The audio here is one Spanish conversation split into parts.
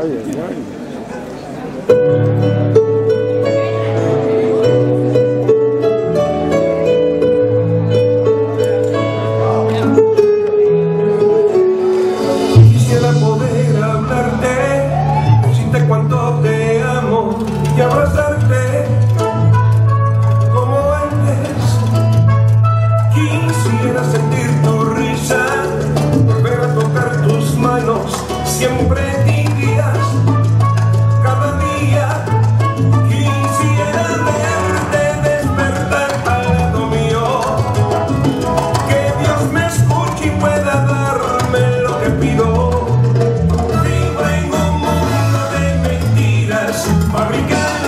ay, ay. Quisiera poder hablarte, decirte cuánto te amo y abrazarte como antes. Quisiera sentir tu risa, volver a tocar tus manos siempre. God.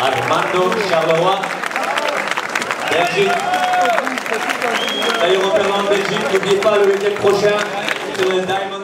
Armando Charleroi, Belgique. D'ailleurs, on en Belgique, n'oubliez pas le week-end prochain, c'est le Diamond.